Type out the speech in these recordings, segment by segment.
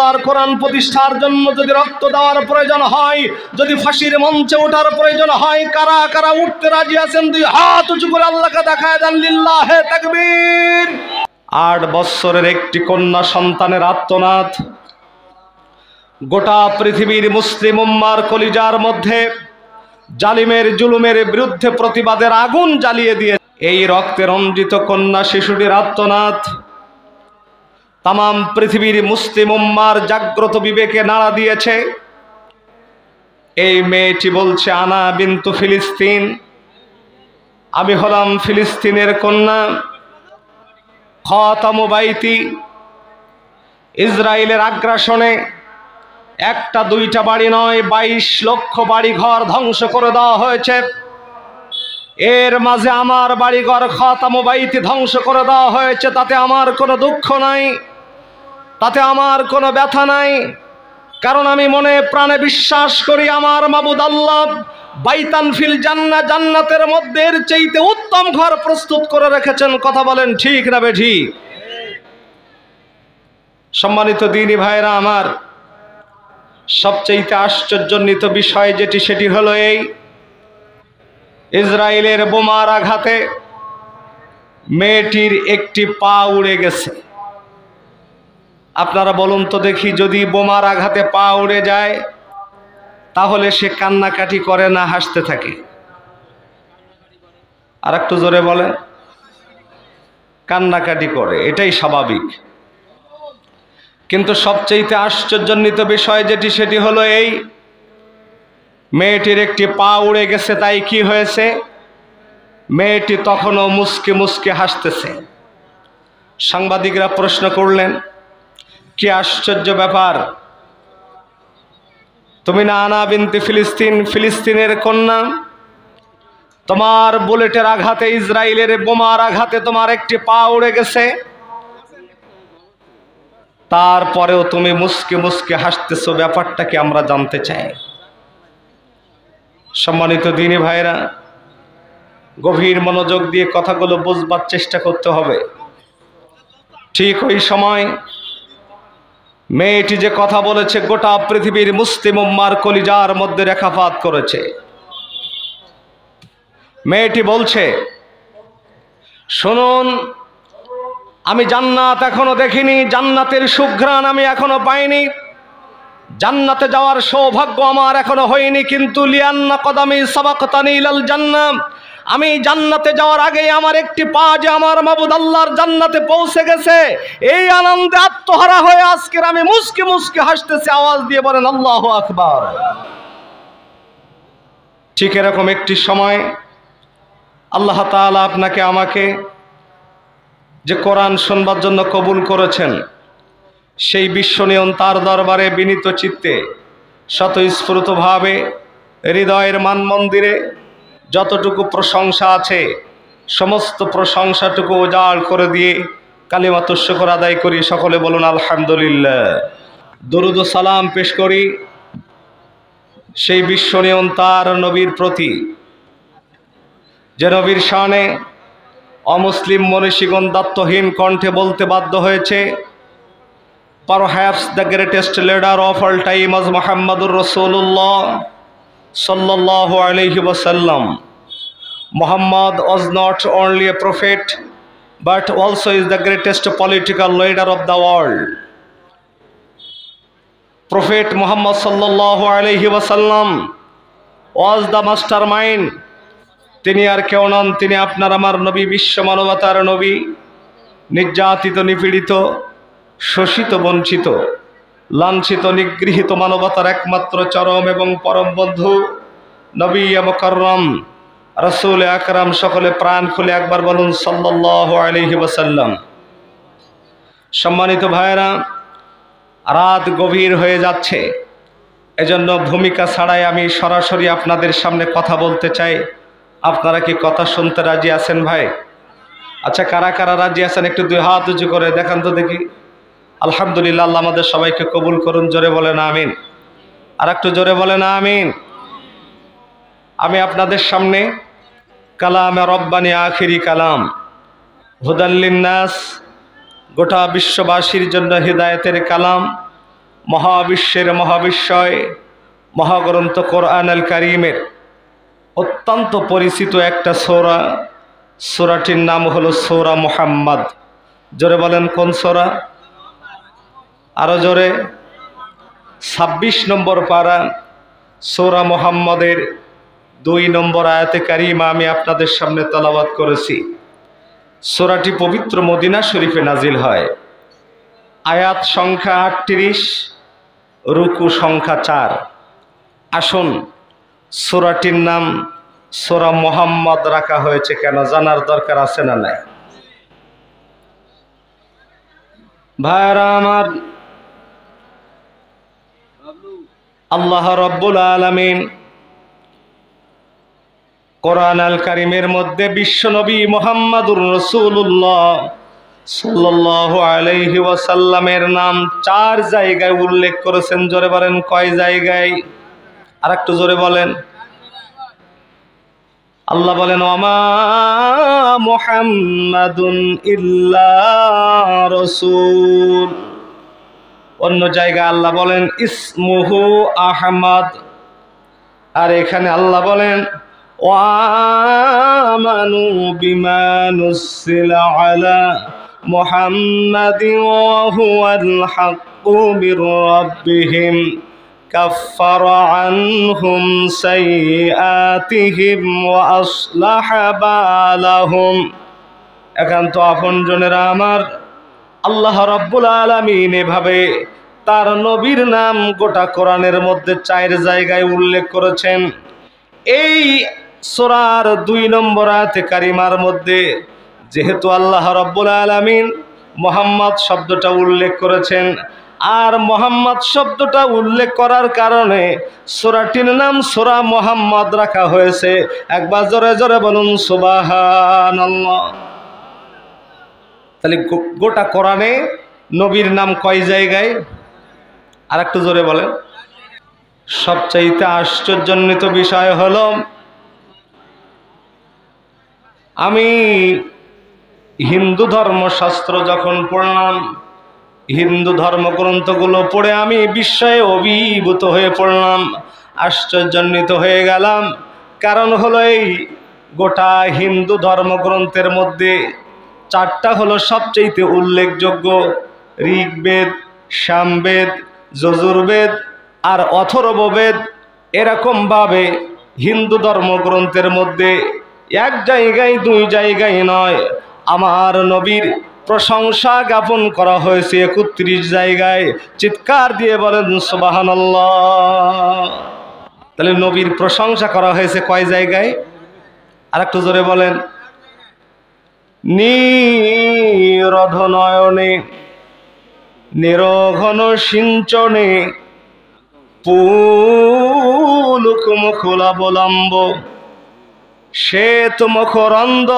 আল্লাহর কোরআন প্রতিষ্ঠার জন্য যদি রক্ত দেওয়ার প্রয়োজন হয়, যদি ফাঁসির মঞ্চে ওঠার প্রয়োজন হয়, কারা কারা উঠতে রাজি আছেন, দুই হাত উঁচু করে আল্লাহকে দেখায় দেন, লিল্লাহে তাকবীর। আট বৎসরের একটি কন্যা সন্তানের আত্মনাথ। গোটা পৃথিবীর মুসলিম উম্মার কলিজার মধ্যে জালিমের জুলুমের বিরুদ্ধে প্রতিবাদের আগুন জ্বালিয়ে দিয়ে এই রক্তে রঞ্জিত কন্যা শিশুটির আত্মনাথ। তাম পৃথিবীর মুসলিম উম্মার জাগ্রত বিবেকে নাড়া দিয়েছে। এই মেয়েটি বলছে, আনা বিন্তু ফিলিস্তিন। আমি হলাম ফিলিস্তিনের কন্যা। খতামুবাইতি ইসরায়েলের আগ্রাসনে একটা দুইটা বাড়ি নয়, বাইশ লক্ষ বাড়ি ঘর ধ্বংস করে দেওয়া হয়েছে। এর মাঝে আমার বাড়িঘর খতামুবাইতি ধ্বংস করে দেওয়া হয়েছে, তাতে আমার কোনো দুঃখ নাই। তাতে আমার কোনো ব্যথা নাই। কারণ আমি মনে প্রাণে বিশ্বাস করি আমার মাবুদ আল্লাহ বাইতান ফিল জান্না, জান্নাতের মধ্যে চাইতে উত্তম ঘর প্রস্তুত করে রেখেছেন। কথা বলেন ঠিক না বে ঠিক সম্মানিত দিনী ভাইরা আমার সবচেয়ে আশ্চর্যজনিত বিষয় যেটি, সেটি হলো এই ইসরায়েলের বোমার আঘাতে মেয়েটির একটি পা উড়ে গেছে। আপনারা বলুন তো দেখি, যদি বোমার আঘাতে পা উড়ে যায়, তাহলে সে কান্নাকাটি করে না, হাসতে থাকে। আর একটু জোরে বলেন। কান্নাকাটি করে, এটাই স্বাভাবিক। কিন্তু সবচেয়ে আশ্চর্যজনিত বিষয় যেটি, সেটি হলো এই, মেয়েটির একটি পা উড়ে গেছে, তাই কি হয়েছে? মেয়েটি তখনও মুসকে মুসকে হাসতেছে। সাংবাদিকরা প্রশ্ন করলেন কি আশ্চর্য ব্যাপার? তুমি না আনা বিনতে ফিলিস্তিন, ফিলিস্তিনের কন্যা। তোমার বুলেটের আঘাতে, ইসরায়েলের বোমার আঘাতে তোমার একটি পা উড়ে গেছে। তারপরেও তুমি মুসকে মুসকে হাসতেছো ব্যাপারটা কি আমরা জানতে চাই। সম্মানিত দিনী ভাইরা গভীর মনোযোগ দিয়ে কথাগুলো বুঝবার চেষ্টা করতে হবে। ঠিক ওই সময় মেয়েটি যে কথা বলেছে, গোটা পৃথিবীর মুসলিম উম্মার কলিজার মধ্যে রেখাপাত করেছে। মেয়েটি বলছে, শুনুন, আমি জান্নাত এখনও দেখিনি, জান্নাতের সুঘ্রাণ আমি এখনও পাইনি। জান্নাতে যাওয়ার সৌভাগ্য আমার এখনও হয়নি, কিন্তু লিয়ান্না কদামি সাবাকতানি ইলাল জান্নাম আমি জান্নাতে যাওয়ার আগে আমার একটি পা যে আমার মাবুদ আল্লাহর জান্নাতে পৌঁছে গেছে, এই আনন্দে আত্মহারা হয়ে আজকের আমি মুসকে মুসকে হাসতেছি, আওয়াজ দিয়ে বলেন, আল্লাহ আকবার। ঠিক এরকম একটি সময় আল্লাহ তাআলা আপনাকে আমাকে যে কোরআন শুনবার জন্য কবুল করেছেন, সেই বিশ্বনিয়ন তার দরবারে বিনীত চিত্তে, স্বতঃস্ফূর্তভাবে হৃদয়ের মান মন্দিরে যতটুকু প্রশংসা আছে, সমস্ত প্রশংসাটুকু উজাড় করে দিয়ে কালিমা তুষ্যকর আদায় করি। সকলে বলুন, আলহামদুলিল্লাহ। দরুদ সালাম পেশ করি। সেই বিশ্বনিয়ন তার নবীর প্রতি। যে নবীর শানে অমুসলিম মনীষীগণ দাত্তহীন কণ্ঠে বলতে বাধ্য হয়েছে, Perhaps the greatest leader of all time was Muhammadur Rasulullah. Sallallahu alayhi wasallam. Muhammad was not only a prophet but also is the greatest political leader of the world. Prophet Muhammad sallallahu alayhi wasallam was the mastermind. তিনি আর কেউ নন তিনি আপনার আমার নবী বিশ্ব মানবতার নবী নির্যাতিত নিপীড়িত শোষিত বঞ্চিত লাঞ্ছিত নিগৃহীত মানবতার একমাত্র চরম এবং পরম বন্ধু নবী মকরম রসুল আকরাম সকলে প্রাণ খুলে একবার বলুন সাল্লাহ আলহি সম্মানিত ভাইয়েরা, রাত গভীর হয়ে যাচ্ছে। এজন্য ভূমিকা ছাড়াই আমি সরাসরি আপনাদের সামনে কথা বলতে চাই। আপনারা কি কথা শুনতে রাজি আছেন ভাই? আচ্ছা কারা কারা রাজি আছেন? একটু দুই হাত উঁচু করে দেখান তো দেখি। আলহামদুলিল্লাহ, আল্লাহ আমাদের সবাইকে কবুল করুন, জোরে বলেন আমিন। আর একটু জোরে বলেন আমিন। আমি আপনাদের সামনে কালাম রব্বানি আখিরি কালাম। হুদাল্লিন্নাস গোটা বিশ্ববাসীর জন্য হৃদায়তের কালাম। মহাবিশ্বের মহাবিশ্বয়, মহাগ্রন্থ কোরআন আল কারিমের অত্যন্ত পরিচিত একটা সোরা। সোরাটির নাম হলো সোরা মোহাম্মদ। জোরে বলেন কোন সোরা? আরও জোরে। ছাব্বিশ নম্বর পারা সোরা মোহাম্মদের দুই নম্বর আয়াতে কারিমা আমি আপনাদের সামনে তলাবাদ করেছি। সোরাটি পবিত্র মদিনা শরীফে নাজিল হয়। আয়াত সংখ্যা আটত্রিশ, রুকু সংখ্যা চার। আসুন, সোরাটির নাম সোরা মোহাম্মদ রাখা হয়েছে কেন, জানার দরকার আছে না নাই? ভাইরা আমার আল্লাহ রব্বুল আলমিন কোরআন আল কারিমের মধ্যে বিশ্বনবী মোহাম্মদুর রসুল্লাহ সাল্লাহ আলাইহি ওয়াসাল্লামের নাম চার জায়গায় উল্লেখ করেছেন। জোরে বলেন, কয় জায়গায়? আর একটু জোরে বলেন। আল্লাহ বলেন ওমা মোহাম্মদুন ইল্লা রসুল। অন্য জায়গায় আল্লাহ বলেন ইসমুহু আহমদ আর এখানে আল্লাহ বলেন ওয়ামানু বিমানুসিলা আলা মুহাম্মাদিন ওয়া হুয়াল হাক্কু মির রাব্বিহিম كفر عنهم سيئاتهم وأصلح بالهم একান্ত আপনজনেরা আমার আল্লাহ রব্বুল আলমিন এভাবে তার নবীর নাম গোটা কোরআনের মধ্যে চায়ের জায়গায় উল্লেখ করেছেন। এই সোরার দুই নম্বর আয়াতে কারিমার মধ্যে যেহেতু আল্লাহ রব্বুল আলমিন মোহাম্মদ শব্দটা উল্লেখ করেছেন, আর মোহাম্মদ শব্দটা উল্লেখ করার কারণে সোরাটির নাম সোরা মোহাম্মদ রাখা হয়েছে। একবার জোরে জোরে বলুন সুবাহান তাহলে গোটা কোরআনে নবীর নাম কয় জায়গায়? আর একটু জোরে বলেন। সবচাইতে আশ্চর্যজনিত বিষয় হল, আমি হিন্দু ধর্মশাস্ত্র যখন পড়লাম, হিন্দু ধর্মগ্রন্থগুলো পড়ে আমি বিস্ময়ে অভিভূত হয়ে পড়লাম আশ্চর্যান্বিত হয়ে গেলাম। কারণ হলো এই গোটা হিন্দু ধর্মগ্রন্থের মধ্যে চারটা হলো সবচেয়ে উল্লেখযোগ্য ঋগ্বেদ, সামবেদ, যজুর্বেদ আর অথর্ববেদ। এরকমভাবে হিন্দু ধর্মগ্রন্থের মধ্যে এক জায়গায় দুই জায়গায় নয়। আমার নবীর প্রশংসা জ্ঞাপন করা হয়েছে একত্রিশ জায়গায়। চিৎকার দিয়ে বলেন সুবাহান তাহলে নবীর প্রশংসা করা হয়েছে কয় জায়গায়? আর একটু জোরে বলেন। নিরধনয়নে নিরঘন সিঞ্চনে পুলুক মুখুলাবলম্ব শ্বেত মুখরন্দ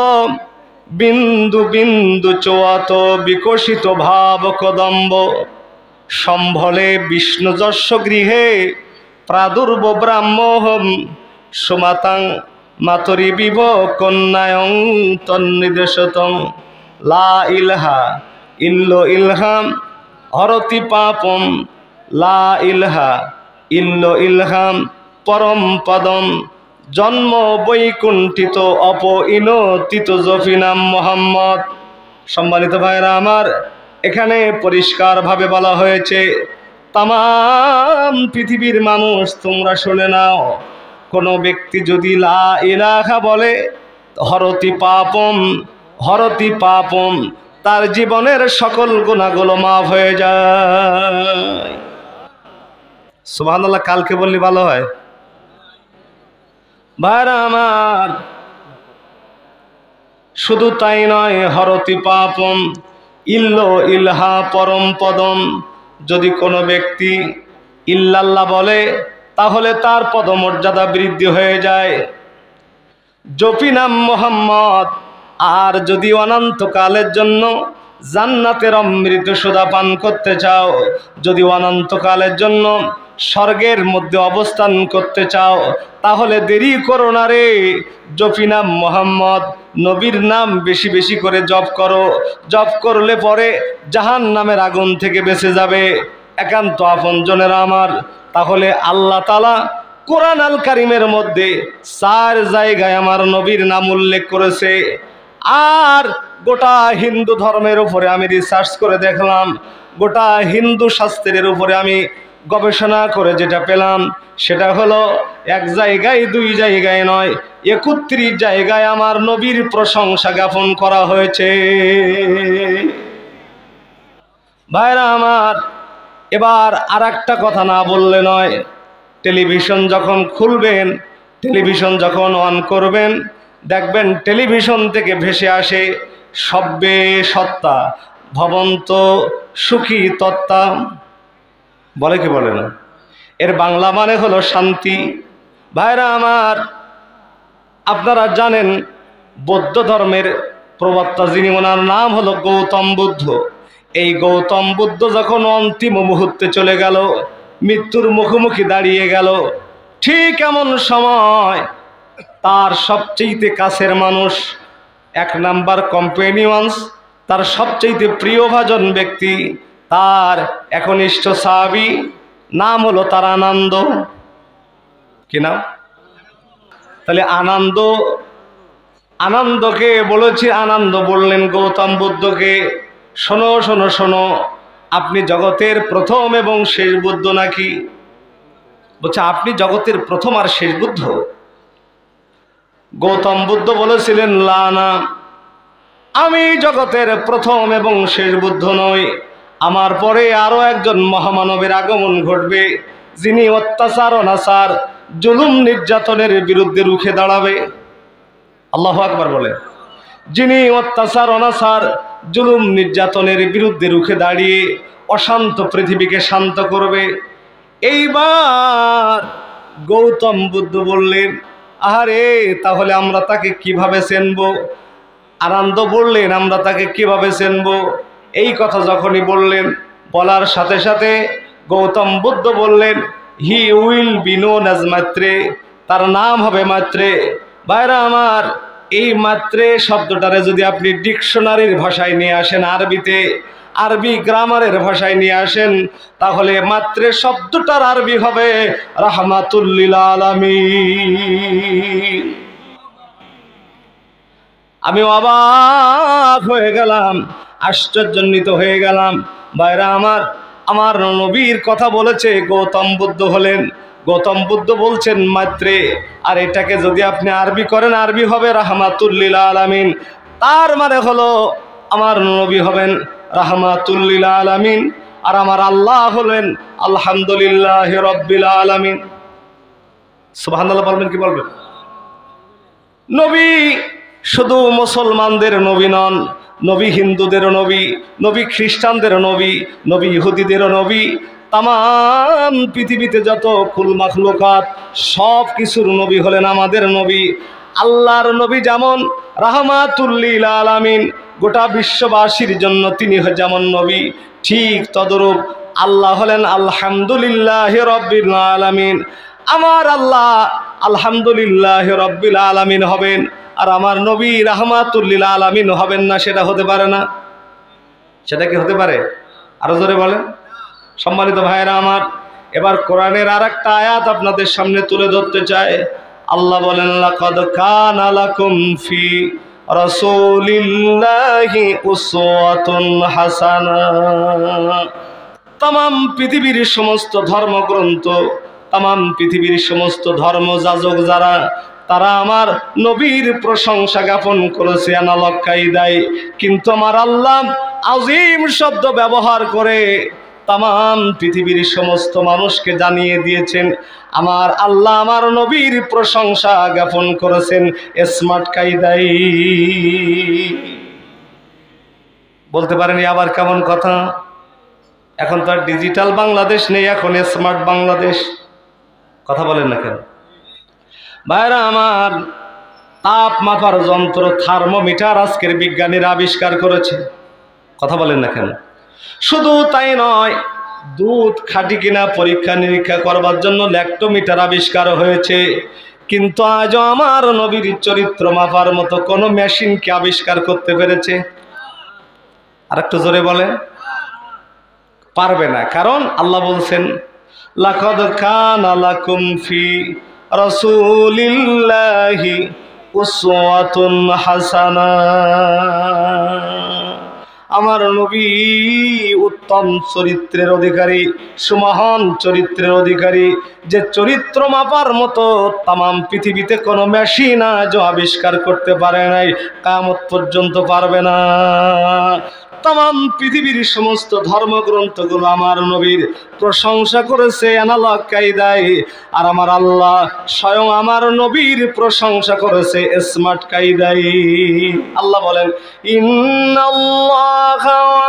বিন্দু বিন্দু চোয়াত বিকশিত ভাব কদম্ব সম্ভলে বিষ্ণুযশ গৃহে প্রাদুর্ব ব্রাহ্মহম সুমাতাং মাতরি বিভ কন্যায়ং তন্নিদেশতং। লা ইলহা ইল্ল ইলহাম হরতি পাপম। লা ইলহা ইল্ল ইলহাম, পরম পদম। জন্ম বৈকুণ্ঠিত অপ ইনতিত জফিনাম মোহাম্মদ। সম্মানিত ভাইরা আমার, এখানে পরিষ্কারভাবে বলা হয়েছে তাম পৃথিবীর মানুষ তোমরা শুনে নাও। কোনো ব্যক্তি যদি লা ইলাহা বলে, হরতি পাপম হরতি পাপম, তার জীবনের সকল গুণাগুলো মাফ হয়ে যায়। সুবাহ কালকে বললে ভালো হয়? ভাইরা আমার, শুধু তাই নয়, হরতি পাপম, ইল্ল ইলহা পরম পদম, যদি কোনো ব্যক্তি ইল্লাল্লাহ বলে তাহলে তার পদমর্যাদা বৃদ্ধি হয়ে যায়। জপি নাম মোহাম্মদ, আর যদি অনন্তকালের জন্য জান্নাতের অমৃত সুদা পান করতে চাও, যদি অনন্তকালের জন্য স্বর্গের মধ্যে অবস্থান করতে চাও, তাহলে দেরি করো না রে। জফিনাম মোহাম্মদ, নবীর নাম বেশি বেশি করে জপ করো। জপ করলে পরে জাহান নামের আগুন থেকে বেঁচে যাবে। একান্ত আপনজনেরা আমার তাহলে আল্লাহ তালা কোরআন আল কারিমের মধ্যে চার জায়গায় আমার নবীর নাম উল্লেখ করেছে। আর গোটা হিন্দু ধর্মের উপরে আমি রিসার্চ করে দেখলাম, গোটা হিন্দু শাস্ত্রের উপরে আমি গবেষণা করে যেটা পেলাম, সেটা হলো এক জায়গায়, দুই জায়গায় নয়, একত্রিশ জায়গায় আমার নবীর প্রশংসা জ্ঞাপন করা হয়েছে। ভাইরা আমার এবার আর একটা কথা না বললে নয়, টেলিভিশন যখন খুলবেন, টেলিভিশন যখন অন করবেন, দেখবেন টেলিভিশন থেকে ভেসে আসে সব্যে সত্তা ভবন্ত সুখী তত্ত্বা বলে কি বলে না? এর বাংলা মানে হলো শান্তি। ভাইরা আমার, আপনারা জানেন, বৌদ্ধ ধর্মের প্রবক্তা যিনি, ওনার নাম হলো গৌতম বুদ্ধ। এই গৌতম বুদ্ধ যখন অন্তিম মুহূর্তে চলে গেল, মৃত্যুর মুখোমুখি দাঁড়িয়ে গেল, ঠিক এমন সময় তার সবচেয়ে কাছের মানুষ, এক নাম্বার কম্পেনিয়ন্স তার সবচেয়ে প্রিয়ভাজন ব্যক্তি, তার একনিষ্ঠ সাহাবি নাম হলো তার আনন্দ। কি নাম? তাহলে আনন্দ, আনন্দকে বলেছি, আনন্দ বললেন গৌতম বুদ্ধকে। শোনো শোনো শোনো। আপনি জগতের প্রথম এবং শেষ বুদ্ধ নাকি? বলছে, আপনি জগতের প্রথম আর শেষ বুদ্ধ। গৌতম বুদ্ধ বলেছিলেন লানা আমি জগতের প্রথম এবং শেষ বুদ্ধ নই। আমার পরে আরও একজন মহামানবের আগমন ঘটবে, যিনি অত্যাচার অনাচার জুলুম নির্যাতনের বিরুদ্ধে রুখে দাঁড়াবে। আল্লাহ আকবার বলে। যিনি অত্যাচার অনাচার জুলুম নির্যাতনের বিরুদ্ধে রুখে দাঁড়িয়ে অশান্ত পৃথিবীকে শান্ত করবে। এইবার গৌতম বুদ্ধ বললেন, আহারে, তাহলে আমরা তাকে কীভাবে চেনব? আনন্দ বললেন, আমরা তাকে কীভাবে চেনব? এই কথা যখনই বললেন, বলার সাথে সাথে গৌতম বুদ্ধ বললেন, হি উইল বি নোন মাত্রে তার নাম হবে মাত্রে বাইরা আমার এই মাত্রে শব্দটারে যদি আপনি ডিকশনারির ভাষায় নিয়ে আসেন, আরবিতে, আরবি গ্রামারের ভাষায় নিয়ে আসেন, তাহলে মাত্রে শব্দটার আরবি হবে রাহমাতুল্লিল আমি অবাক হয়ে গেলাম আশ্চর্যান্বিত হয়ে গেলাম। বাইরা আমার আমার নবীর কথা বলেছে, গৌতম বুদ্ধ হলেন। গৌতম বুদ্ধ বলছেন মাত্রে আর এটাকে যদি আপনি আরবি করেন, আরবি হবে রাহমাতুল্লিল আলামিন। তার মানে হলো, আমার নবী হবেন রাহমাতুল্লিল আলামিন, আর আমার আল্লাহ হলেন আলহামদুলিল্লাহ রব্বিল আলামিন। সুবহানাল্লাহ বলবেন কি বলবেন? নবী শুধু মুসলমানদের নবী নন, নবী হিন্দুদেরও নবী নবী খ্রিস্টানদেরও নবী নবী ইহুদিদেরও নবী তাম পৃথিবীতে যত কুল মাখলুকাত, সব কিছুর নবী হলেন আমাদের নবী। আল্লাহর নবী যেমন রাহমাতুল্লিল আলামিন, গোটা বিশ্ববাসীর জন্য তিনি যেমন নবী, ঠিক তদরূপ আল্লাহ হলেন আলহামদুলিল্লাহ রব্বিল আলামিন। আমার আল্লাহ আলহামদুলিল্লাহ রব্বিল আলামিন হবেন, আর আমার নবী রাহমাতুল্লিল আলামিন হবেন না, সেটা হতে পারে না। সেটা কি হতে পারে? আরও জোরে বলেন। সম্মানিত ভাইয়েরা আমার, এবার কোরআনের আর একটা আয়াত আপনাদের সামনে তুলে ধরতে চায় আল্লাহ বলেন, লাকাদ কানা লাকুম ফি রাসূলিল্লাহি উসওয়াতুন হাসানা। তাম পৃথিবীর সমস্ত ধর্মগ্রন্থ তাম পৃথিবীর সমস্ত ধর্ম যাজক যারা, তারা আমার নবীর প্রশংসা জ্ঞাপন করেছে আনালক্কাই দেয় কিন্তু আমার আল্লাহ আজিম শব্দ ব্যবহার করে তাম পৃথিবীর সমস্ত মানুষকে জানিয়ে দিয়েছেন, আমার আল্লাহ আমার নবীর প্রশংসা জ্ঞাপন করেছেন স্মার্ট কায়দাই বলতে পারেনি আবার কেমন কথা? এখন তো ডিজিটাল বাংলাদেশ নেই, এখন স্মার্ট বাংলাদেশ। কথা বলেন না কেন? ভাইরা আমার তাপ মাপার যন্ত্র থার্মোমিটার আজকের বিজ্ঞানীরা আবিষ্কার করেছে। কথা বলেন না কেন? শুধু তাই নয়, দুধ খাঁটি কিনা পরীক্ষা নিরীক্ষা করবার জন্য ল্যাক্টোমিটার আবিষ্কার হয়েছে। কিন্তু আজও আমার নবীর চরিত্র মাপার মতো কোনো মেশিনকে আবিষ্কার করতে পেরেছে? আর একটু জোরে বলে পারবে না, কারণ আল্লাহ বলছেন, লাকদ কানা লাকুম ফি রাসূলিল্লাহি উসওয়াতুন হাসানা। আমার নবী উত্তম চরিত্রের অধিকারী, সুমহান চরিত্রের অধিকারী। যে চরিত্র মাপার মতো তাম পৃথিবীতে কোনো মেশিন আজও আবিষ্কার করতে পারে নাই, কামত পর্যন্ত পারবে না। তাম পৃথিবীর সমস্ত ধর্মগ্রন্থগুলো আমার নবীর প্রশংসা করেছে অ্যানালগ কায়দায়। আর আমার আল্লাহ স্বয়ং আমার নবীর প্রশংসা করেছে স্মার্ট কায়দায়। আল্লাহ বলেন, ইন্নাল্লাহ ওয়া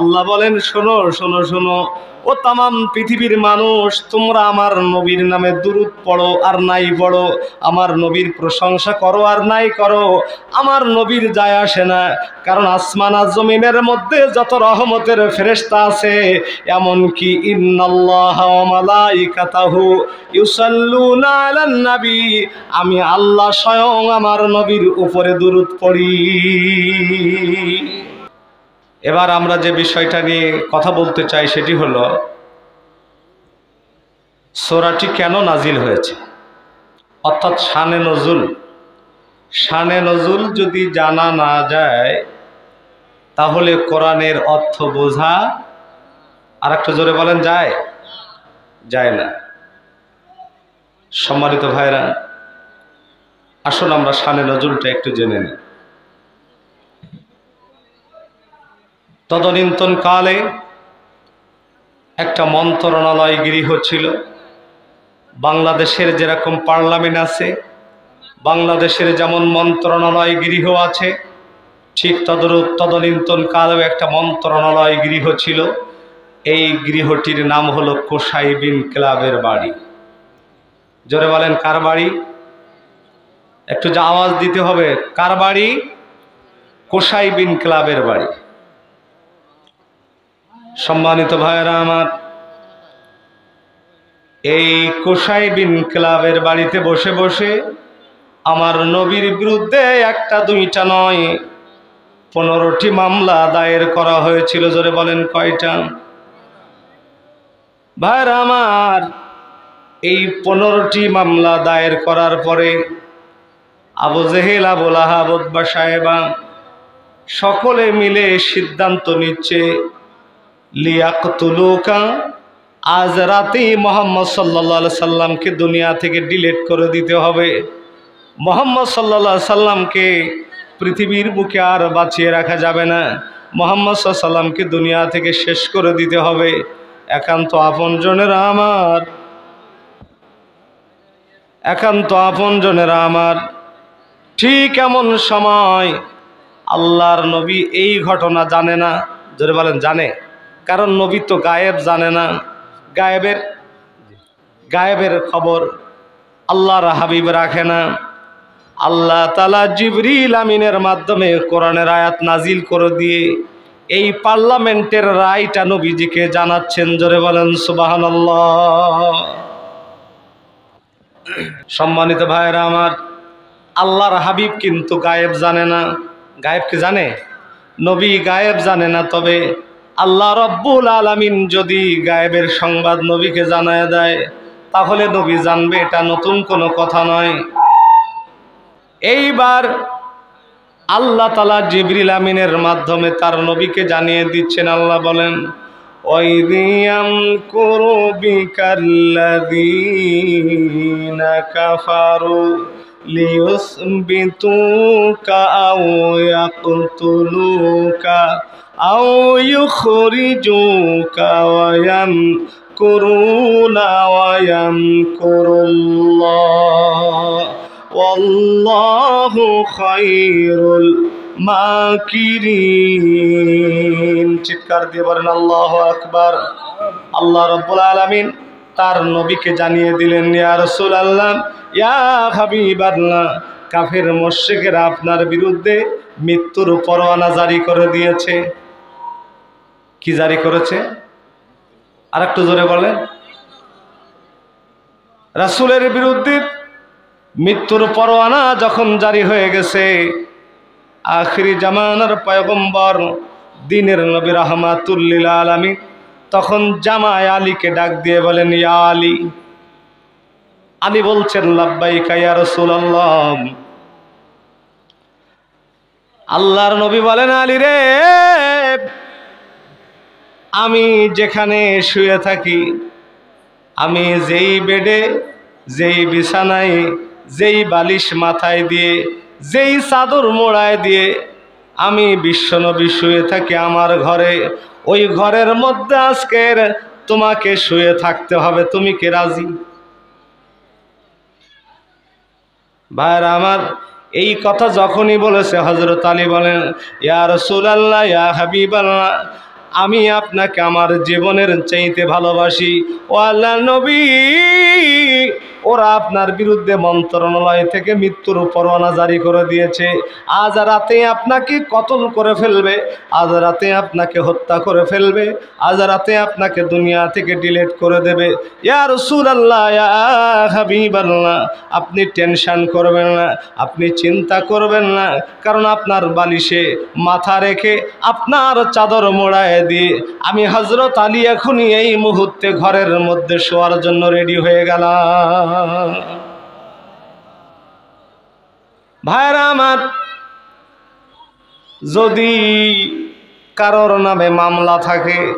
আল্লাহ বলেন, শোনো শোনো শোনো। ও তামাম পৃথিবীর মানুষ, তোমরা আমার নবীর নামে দুরুদ পড়ো আর নাই পড়ো। আমার নবীর প্রশংসা করো আর নাই করো। আমার নবীর যায় আসে না, কারণ আসমানা জমিনের মধ্যে যত রহমতের ফেরেস্তা আছে, এমনকি নবী। আমি আল্লাহ স্বয়ং আমার নবীর উপরে দুরুদ পড়ি। এবার আমরা যে বিষয়টা নিয়ে কথা বলতে চাই সেটি হলো, সোরাটি কেন নাজিল হয়েছে? অর্থাৎ শানে নজুল। শানে নজুল যদি জানা না যায়, তাহলে কোরআনের অর্থ বোঝা আর একটা জোরে বলেন, যায়? যায় না। সম্মানিত ভাইরা, আসুন আমরা শানে নজুলটা একটু জেনে নিই। তদনীন্তন কালে একটা মন্ত্রণালয় গৃহ ছিল। বাংলাদেশের যেরকম পার্লামেন্ট আছে, বাংলাদেশের যেমন মন্ত্রণালয় গৃহ আছে, ঠিক তদরূপ তদনীন্তন কালেও একটা মন্ত্রণালয় গৃহ ছিল। এই গৃহটির নাম হলো কোসাই বিন ক্লাবের বাড়ি। জোরে বলেন, কার বাড়ি? একটু যা আওয়াজ দিতে হবে, কার বাড়ি? কোসাই বিন ক্লাবের বাড়ি। সম্মানিত ভাইয়েরা আমার, এই কোসাই বিন ক্লাবের বাড়িতে বসে বসে আমার নবীর বিরুদ্ধে একটা দুইটা নয়, পনেরোটি মামলা দায়ের করা হয়েছিল, জোরে বলেন কয়টা? ভাইয়েরা আমার, এই পনেরোটি মামলা দায়ের করার পরে আবু জেহেল আবুল আহাবদ সাহেবা সকলে মিলে সিদ্ধান্ত নিচ্ছে লিয়াকতুলুকা, আজ রাতেই মোহাম্মদ সাল্লা সাল্লামকে দুনিয়া থেকে ডিলেট করে দিতে হবে। মোহাম্মদ সাল্লা সাল্লামকে পৃথিবীর বুকে আর বাঁচিয়ে রাখা যাবে না। মোহাম্মদ সাল্লামকে দুনিয়া থেকে শেষ করে দিতে হবে। একান্ত আপনজনেরা আমার। একান্ত আপনজনেরা আমার। ঠিক এমন সময় আল্লাহর নবী এই ঘটনা জানে না। যদি বলেন, জানে? কারণ নবী তো গায়েব জানে না। গায়েবের গায়েবের খবর আল্লাহর হাবিব রাখে না। আল্লাহ তালা জিবরিল আমিনের মাধ্যমে কোরআনের আয়াত নাজিল করে দিয়ে এই পার্লামেন্টের রায়টা নবীজিকে জানাচ্ছেন। জোরে বলেন সুবাহান সম্মানিত ভাইয়েরা আমার, আল্লাহর হাবিব কিন্তু গায়েব জানে না। গায়েব কি জানে? নবী গায়েব জানে না, তবে আল্লাহ রব্বুল আলমিন যদি গায়েবের সংবাদ নবীকে জানায় দেয়, তাহলে নবী জানবে এটা নতুন কোনো কথা নয়। এইবার আল্লাহ তালা জিবরিল আমিনের মাধ্যমে তার নবীকে জানিয়ে দিচ্ছেন, আল্লাহ বলেন ওইদিয়াম করবিকাল্লাদিনা কাফারু ইউখরিজুকা ওয়া ইয়ামকুরুনা ওয়া ইয়ামকুরুল্লাহ ওয়াল্লাহু খায়রুল মাকিরিন। চিৎকার দিয়ে বলেন, আল্লাহ আকবার। আল্লাহ রাব্বুল আলামিন তার নবীকে জানিয়ে দিলেন, ইয়া রসুল আল্লাহ ইয়া হাবিব আল্লাহ কাফের মোশেকেরা আপনার বিরুদ্ধে মৃত্যুর পরোয়ানা জারি করে দিয়েছে। কি জারি করেছে? আর একটু জোরে বলেন। রাসুলের বিরুদ্ধে মৃত্যুর পরোয়ানা যখন জারি হয়ে গেছে, আখিরি জামানার পয়গম্বর দিনের নবী রহমাতুল্লিল আলমী তখন জামায় আলীকে ডাক দিয়ে বলেন, ইয়া আলী আলী বলছেন লাব্বাই কাইয়া রসুল আল্লাহর নবী বলেন, আলী রে আমি যেখানে শুয়ে থাকি, আমি যেই বেডে, যেই বিছানায়, যেই বালিশ মাথায় দিয়ে, যেই চাদর মোড়ায় দিয়ে আমি বিশ্বনবী শুয়ে থাকি আমার ঘরে। ওই ঘরের মধ্যে আজকের তোমাকে শুয়ে থাকতে হবে, তুমি কে রাজি? ভাইরা আমার, এই কথা যখনই বলেছে হজরত আলী বলেন, ইয়া রসুলাল্লাহ, ইয়া হাবিব আল্লাহ আমি আপনাকে আমার জীবনের চাইতে ভালোবাসি। ও আল্লাহ নবী ওরা আপনার বিরুদ্ধে মন্ত্রণালয় থেকে মৃত্যুর পরোয়ানা জারি করে দিয়েছে। আজ রাতে আপনাকে কতল করে ফেলবে? আজ রাতে আপনাকে হত্যা করে ফেলবে। আজ রাতে আপনাকে দুনিয়া থেকে ডিলেট করে দেবে। ইয়ার সুর আল্লাহ হাবিব আল্লাহ আপনি টেনশন করবেন না, আপনি চিন্তা করবেন না, কারণ আপনার বালিশে মাথা রেখে আপনার চাদর মোড়ায় দিয়ে আমি হজরত আলী এখনই এই মুহূর্তে ঘরের মধ্যে শোয়ার জন্য রেডি হয়ে গেলাম। ভাইরা আমার, যদি কারোর নামে মামলা থাকে,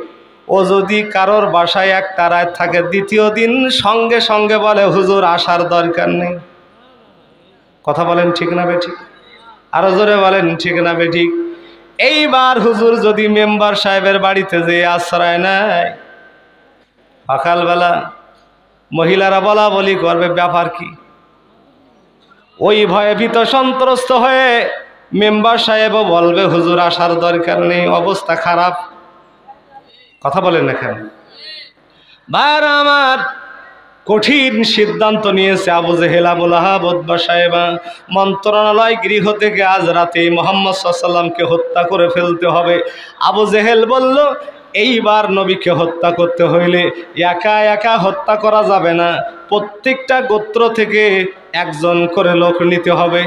ও যদি কারোর বাসায় একটা রাত থাকে, দ্বিতীয় দিন সঙ্গে সঙ্গে বলে, হুজুর, আসার দরকার নেই। কথা বলেন ঠিক না বেঠিক? আরও জোরে বলেন ঠিক না বেঠিক? এইবার হুজুর যদি মেম্বার সাহেবের বাড়িতে যে আশ্রয় নেয়, সকালবেলা মহিলারা বলা বলি করবে, ব্যাপার কি? ওই ভয়ে ভীত সন্ত্রস্ত হয়ে মেম্বার সাহেবও বলবে, হুজুর, আসার দরকার নেই, অবস্থা খারাপ। কথা বলেন না কেন? বার আমার কঠিন সিদ্ধান্ত নিয়েছে আবু জেহেল আবুল আহাবুদ্বা সাহেবা। মন্ত্রণালয় গৃহ থেকে আজ রাতে মোহাম্মদ সাল্লামকে হত্যা করে ফেলতে হবে। আবু জেহেল বলল এইবার নবীকে হত্যা করতে হইলে একা একা হত্যা করা যাবে না। প্রত্যেকটা গোত্র থেকে একজন করে লোক নিতে হবে।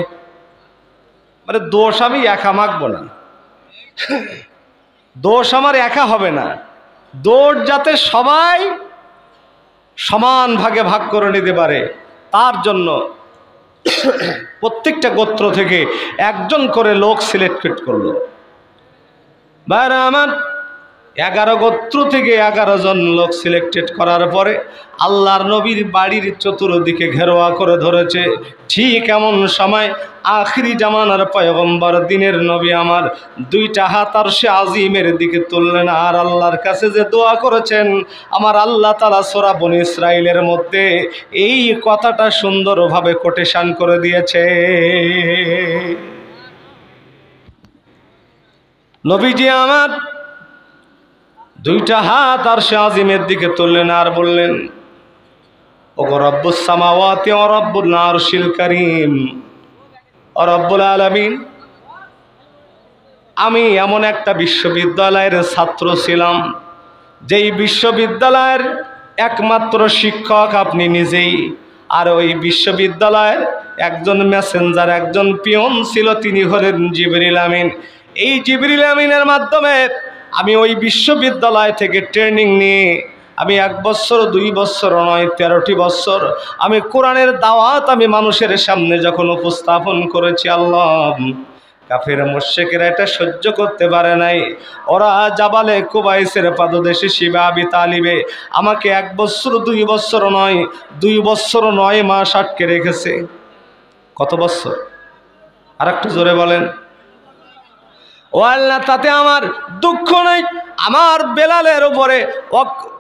মানে দোষ আমি একা মাখবো না। দোষ আমার একা হবে না। দোষ যাতে সবাই সমান ভাগে ভাগ করে নিতে পারে, তার জন্য প্রত্যেকটা গোত্র থেকে একজন করে লোক সিলেক্ট করল। বাইরে আমার এগারো গোত্র থেকে এগারো জন লোক সিলেক্টেড করার পরে আল্লাহর নবীর বাড়ির চতুর্দিকে ঘেরোয়া করে ধরেছে। ঠিক এমন সময় আখরি জামানার পয়গম্বর দিনের নবী আমার দুইটা হাত আর সে আজিমের দিকে তুললেন আর আল্লাহর কাছে যে দোয়া করেছেন, আমার আল্লাহ তালা সোরা বন ইসরায়েলের মধ্যে এই কথাটা সুন্দরভাবে কোটেশান করে দিয়েছে। নবীজি আমার দুইটা হাত আর সে আজিমের দিকে তুললেন আর বললেন আমি এমন একটা বিশ্ববিদ্যালয়ের ছাত্র ছিলাম, যেই বিশ্ববিদ্যালয়ের একমাত্র শিক্ষক আপনি নিজেই। আর ওই বিশ্ববিদ্যালয়ের একজন মেসেঞ্জার, একজন পিয়ন ছিল, তিনি হলেন জিবরিল আমিন। এই জিবরিল আমিনের মাধ্যমে আমি ওই বিশ্ববিদ্যালয় থেকে ট্রেনিং নিয়ে, আমি এক বছর, দুই বছর, নয়, তেরোটি বছর, আমি কোরআনের দাওয়াত আমি মানুষের সামনে যখন উপস্থাপন করেছি, আল্লাহ, কাফের মোশেকেরা এটা সহ্য করতে পারে নাই। ওরা জাবালে কুবাইসের পাদদেশে শিবা আবি তালিবে আমাকে এক বছর, দুই বছর, নয়, দুই বছর, নয় মাস আটকে রেখেছে। কত বছর? আর একটু জোরে বলেন। ও আল্লাহ তাতে আমার দুঃখ নাই। আমার বেলালের উপরে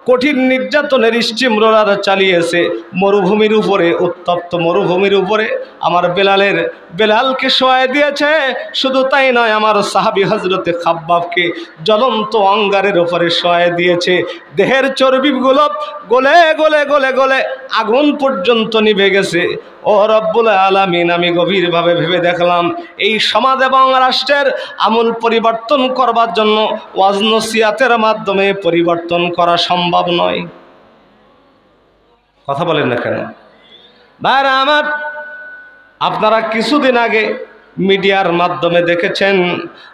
কঠিন নির্যাতনের স্টিম চালিয়েছে মরুভূমির উপরে, উত্তপ্ত মরুভূমির উপরে। আমার বেলালের বেলালকে শোয়াই দিয়েছে, শুধু তাই নয়, আমার সাহাবি হজরতে খাব্বাবকে জ্বলন্ত অঙ্গারের উপরে শোয়াই দিয়েছে। দেহের চর্বিগুলো গলে গলে গলে গলে আগুন পর্যন্ত নিভে গেছে। ও রব্বুল আলামিন, আমি গভীরভাবে ভেবে দেখলাম, এই সমাজ এবং রাষ্ট্রের আমূল পরিবর্তন করবার জন্য ওয়াজনসিয়াতের মাধ্যমে পরিবর্তন করা সম্ভব নয়। কথা বলেন না কেন? ভাইরা আমার, আপনারা কিছুদিন আগে মিডিয়ার মাধ্যমে দেখেছেন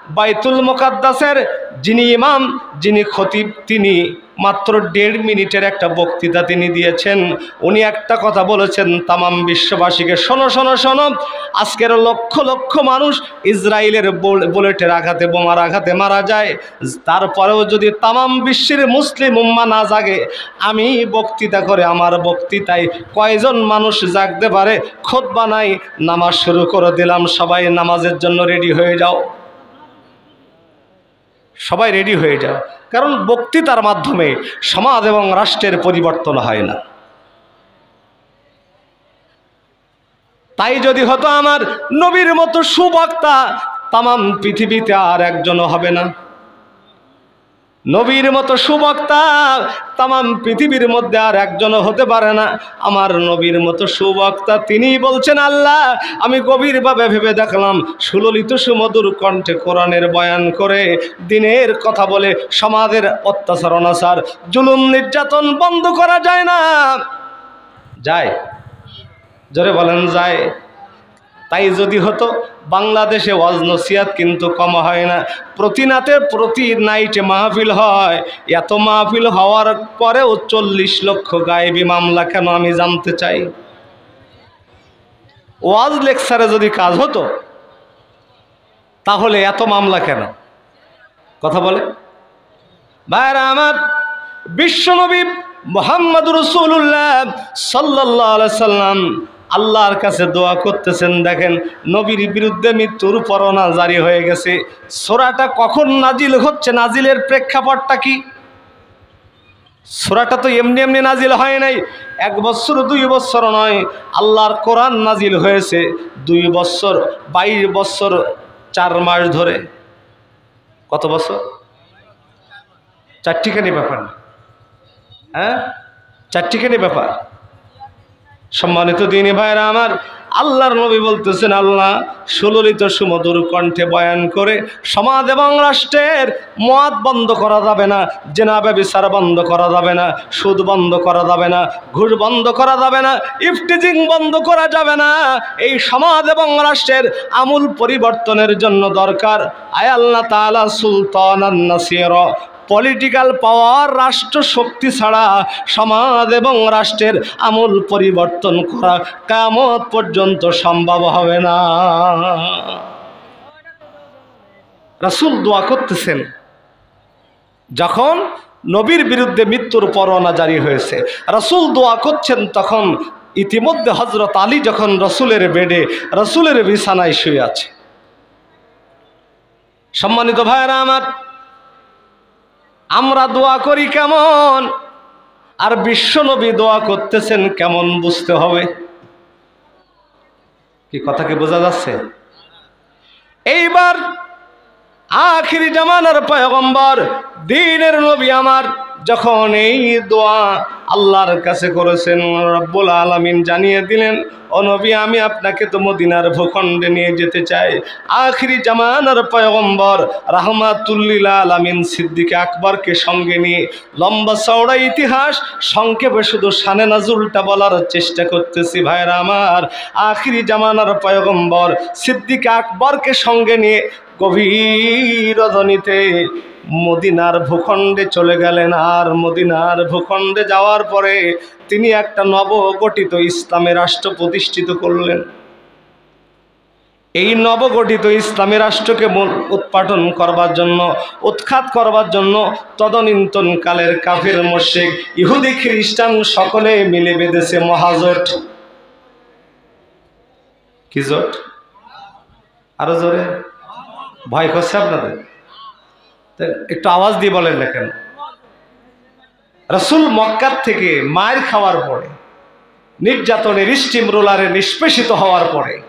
বাইতুল মোকাদ্দাসের যিনি ইমাম, যিনি খতিব, তিনি মাত্র দেড় মিনিটের একটা বক্তৃতা তিনি দিয়েছেন। উনি একটা কথা বলেছেন, তামাম বিশ্ববাসীকে, শোনো শোনো শোনো, আজকের লক্ষ লক্ষ মানুষ ইসরায়েলের বুল- বুলেটের আঘাতে, বোমার আঘাতে মারা যায়। তারপরেও যদি তামাম বিশ্বের মুসলিম উম্মা না জাগে, আমি বক্তৃতা করে আমার বক্তৃতায় কয়জন মানুষ জাগতে পারে? খোদ বানাই নামাজ শুরু করে দিলাম, সবাই নামাজের জন্য রেডি হয়ে যাও। সবাই রেডি হয়ে যাও। কারণ বক্তৃতার মাধ্যমে সমাজ এবং রাষ্ট্রের পরিবর্তন হয় না। তাই যদি হতো আমার নবীর মতো সুবক্তা, তামাম পৃথিবীতে আর একজনও হবে না। নবীর মতো সুবক্তা তামাম পৃথিবীর মধ্যে আর একজনও হতে পারে না। আমার নবীর মতো সুবক্তা তিনি বলছেন, আল্লাহ, আমি গভীরভাবে ভেবে দেখলাম, সুললিত সুমধুর কণ্ঠে কোরআনের বয়ান করে দিনের কথা বলে সমাজের অত্যাচার, অনাচার, জুলুম, নির্যাতন বন্ধ করা যায় না। যায়। জোরে বলেন, যায়। তাই যদি হতো, বাংলাদেশে ওয়াজ নসিয়াত কিন্তু কম হয় না। প্রতি নাতে, প্রতি নাইটে মাহফিল হয়। এত মাহফিল হওয়ার পরেও চল্লিশ লক্ষ গায়েবী মামলা কেন আমি জানতে চাই? ওয়াজ লেকচারে যদি কাজ হতো, তাহলে এত মামলা কেন? কথা বলে। ভাইরা আমার, বিশ্বনবী মোহাম্মদ রসুল্লাহ সাল্লাহ সাল্লাম আল্লাহর কাছে দোয়া করতেছেন, দেখেন নবীর বিরুদ্ধে মৃত্যুর পরনা জারি হয়ে গেছে। সোরাটা কখন নাজিল হচ্ছে? নাজিলের প্রেক্ষাপটটা কি? সোরাটা তো এমনি এমনি নাজিল হয় নাই। এক বছর, দুই বছর নয়, আল্লাহর কোরআন নাজিল হয়েছে দুই বছর, বাইশ বছর, চার মাস ধরে। কত বছর? চারটিখানি ব্যাপার হ্যাঁ? চারটিখানি ব্যাপার। সম্মানিত দিনী ভাইরা আমার, আল্লাহর নবী বলতেছেন, আল্লাহ সুললিত সুমধুর কণ্ঠে বয়ান করে, সমাজ এবং রাষ্ট্রের মদ বন্ধ করা যাবে না, জেনা ব্যবসার বন্ধ করা যাবে না, সুদ বন্ধ করা যাবে না, ঘুষ বন্ধ করা যাবে না ইফটিজিং বন্ধ করা যাবে না, এই সমাজ এবং রাষ্ট্রের আমূল পরিবর্তনের জন্য দরকার। আয় আল্লাহ তালা সুলতান পলিটিক্যাল পাওয়ার রাষ্ট্র শক্তি ছাড়া সমাজ এবং রাষ্ট্রের আমূল পরিবর্তন করা কামত পর্যন্ত সম্ভব হবে না রাসুল দোয়া করতেছেন যখন নবীর বিরুদ্ধে মৃত্যুর পরোয়ানা জারি হয়েছে রাসুল দোয়া করছেন তখন ইতিমধ্যে হজরত আলী যখন রসুলের বেডে রসুলের বিছানায় শুয়ে আছে সম্মানিত ভাইরা আমার আমরা দোয়া করি কেমন? আর বিশ্বনবী দোয়া করতেছেন কেমন বুঝতে হবে? কি কথাকে বোঝা যাচ্ছে? এইবার আখিরি জামানার পয়গম্বর, দিনের নবী আমার যখন এই দোয়া আল্লাহর কাছে করেছেন রব্বুল আলমিন জানিয়ে দিলেন, ও নবী, আমি আপনাকে তো মদিনার ভূখণ্ডে নিয়ে যেতে চাই। আখিরি জামানার পয়গম্বর রাহমাতুল্লিল আলমিন সিদ্দিকে আকবরকে সঙ্গে নিয়ে লম্বা চওড়া ইতিহাস, সংক্ষেপে শুধু সানে নাজুলটা বলার চেষ্টা করতেছি ভাইরা আমার। আখিরি জামানার পয়গম্বর সিদ্দিকে আকবরকে সঙ্গে নিয়ে গভীর রজনীতে মদিনার ভূখণ্ডে চলে গেলেন। আর মদিনার ভূখণ্ডে যাওয়ার পরে তিনি একটা নবগঠিত ইসলামী রাষ্ট্র প্রতিষ্ঠিত করলেন। এই নবগঠিত ইসলামী রাষ্ট্রকে উৎপাদন করবার জন্য, উৎখাত করবার জন্য তদনীন্তন কালের কাফের মোশেক ইহুদি, খ্রিস্টান সকলে মিলে বেঁধেছে মহাজোট। কি জোট? আরও জোরে? ভয় করছে আপনাদের? একটু আওয়াজ দিয়ে বলেন না কেন? রসুল মক্কার থেকে মায়ের খাওয়ার পরে, নির্যাতনের স্টিম রোলারে নিষ্পেষিত হওয়ার পরে,